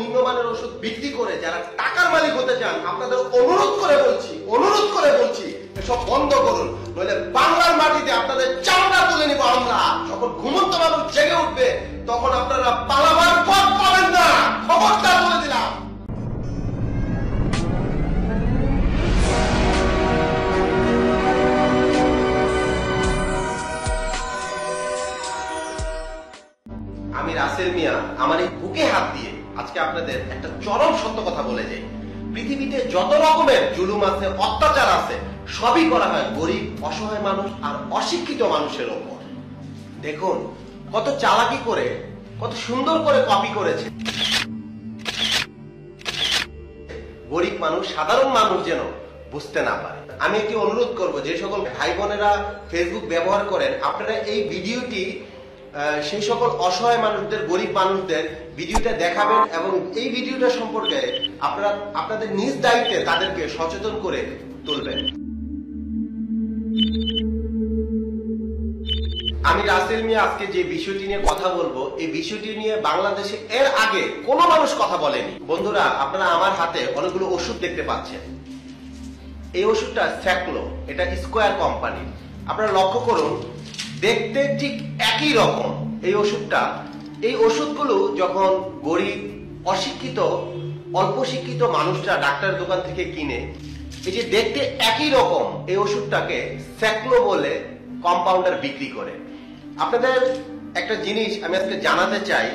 নিম্নমানের ওষুধ বিক্রি করে যারা টাকার মালিক হতে চান, আপনাদের অনুরোধ করে বলছি, অনুরোধ করে বলছি, এসব বন্ধ করুন। নইলে বাংলার মাটিতে আপনাদের চামড়া তুলে নিব আমরা। যখন ঘুমন্ত মানুষ জেগে উঠবে, তখন আপনারা পালাবার পথ পাবেন না। খবরটা বলে দিলাম। আমি রাসেল মিয়া, আমার এই বুকে হাত দিয়ে আজকে আপনাদের একটা চরম সত্য কথা বলে যাই। পৃথিবীতে যত রকমের জুলুম আছে, অত্যাচার আছে, সবই করা হয় গরিব, অসহায় মানুষ আর অশিক্ষিত মানুষের ওপর। দেখুন, কত চালাকি করে, কত সুন্দর করে কপি করেছে। গরিব মানুষ, সাধারণ মানুষ যেন বুঝতে না পারে। আমি একটি অনুরোধ করব, যে সকল ভাই বোনেরা ফেসবুক ব্যবহার করেন, আপনারা এই ভিডিওটি সেই সকল অসহায় মানুষদের, গরিব মানুষদের ভিডিওটা দেখাবেন এবং এই ভিডিওটা সম্পর্কে আপনারা, আপনাদের নিজ দায়িত্বে তাদেরকে সচেতন করে তুলবেন। আমি রাসেল মিয়া আজকে যে বিষয়টি নিয়ে কথা বলব, এই বিষয়টি নিয়ে বাংলাদেশে এর আগে কোনো মানুষ কথা বলেনি। বন্ধুরা, আপনারা আমার হাতে অনেকগুলো ওষুধ দেখতে পাচ্ছেন। এই ওষুধটা স্যাকলো, এটা স্কোয়ার কোম্পানি আপনারা লক্ষ্য করুন দেখতে ঠিক একই রকম এই ওষুধটা। এই ওষুধগুলো যখন গরিব, অশিক্ষিত, অল্প শিক্ষিত মানুষরা ডাক্তার দোকান থেকে কিনে, এই যে দেখতে একই রকম এই ওষুধটাকে স্যাকলো বলে কম্পাউন্ডার বিক্রি করে। আপনাদের একটা জিনিস আমি আজকে জানাতে চাই,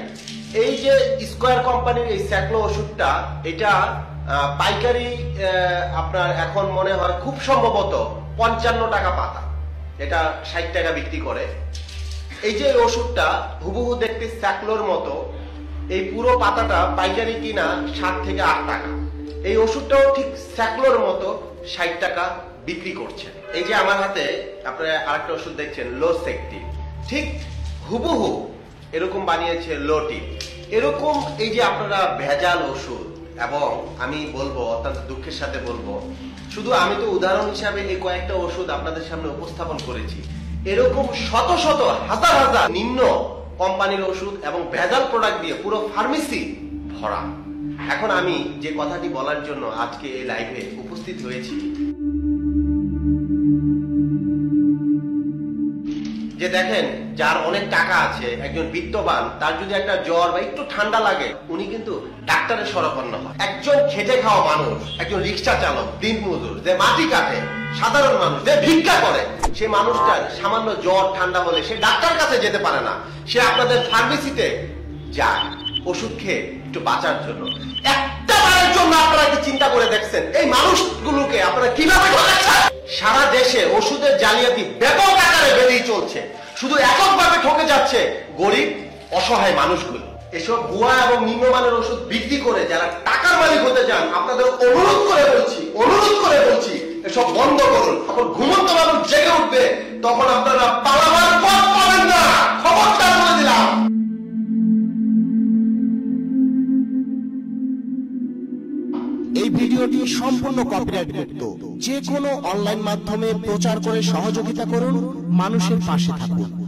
এই যে স্কোয়ার কোম্পানির এই স্যাকলো ওষুধটা, এটা পাইকারি আপনার এখন মনে হয় খুব সম্ভবত পঞ্চান্ন টাকা পাতা। এটা ষাট টাকা বিক্রি করে। এই যে ওষুধটা হুবহু দেখতে স্যাকলোর মতো, এই পুরো পাতাটা পাইকারি কিনা সাত থেকে আট টাকা। এই ওষুধটাও ঠিক স্যাকলোর মতো ষাট টাকা বিক্রি করছে। এই যে আমার হাতে আপনারা আরেকটা ওষুধ দেখছেন লো সেকটি ঠিক হুবহু এরকম বানিয়েছে লোটি এরকম এই যে আপনারা ভেজাল ওষুধ এবং আমি বলব, অত্যন্ত দুঃখের সাথে বলব, শুধু আমি তো উদাহরণ হিসাবে এই কয়েকটা ওষুধ আপনাদের সামনে উপস্থাপন করেছি। এরকম শত শত, হাজার হাজার নিম্ন কোম্পানির ওষুধ এবং ভেজাল প্রোডাক্ট দিয়ে পুরো ফার্মেসি ভরা। এখন আমি যে কথাটি বলার জন্য আজকে এই লাইভে উপস্থিত হয়েছি যে দেখেন, যার অনেক টাকা আছে, একজন বিত্তবান, তার যদি একটা জ্বর বা একটু ঠান্ডা লাগে, উনি কিন্তু ডাক্তারের শরণাপন্ন হয়। একজন খেটে খাওয়া মানুষ, একজন রিক্সা চালক, দিন মজুর, যে মাটি কাটে, সাধারণ মানুষ, যে ভিক্ষা করে সে মানুষটার সামান্য জ্বর, ঠান্ডা হলে সে ডাক্তার কাছে যেতে পারে না। সে আপনাদের ফার্মেসিতে যায়, ওষুধ খেয়ে একটু বাঁচার জন্য। একটা বারের জন্য আপনারা কি চিন্তা করে দেখছেন, এই মানুষগুলোকে আপনারা কীভাবে সারা দেশে ওষুধের জালিয়াতি ব্যাপক শুধু এককভাবে ঠকে যাচ্ছে গরিব, অসহায় মানুষগুলো। এসব ভুয়া এবং নিম্নমানের ওষুধ বিক্রি করে যারা টাকার মালিক হতে চান, আপনাদের অনুরোধ করে বলছি, অনুরোধ করে বলছি, এসব বন্ধ করুন। তখন ঘুমন্ত মানুষ জেগে উঠবে, তখন আপনারা পালাবার এই ভিডিওটি সম্পূর্ণ কপিরাইট মুক্ত। যে কোনো অনলাইন মাধ্যমে প্রচার করে সহযোগিতা করুন, মানুষের পাশে থাকুন।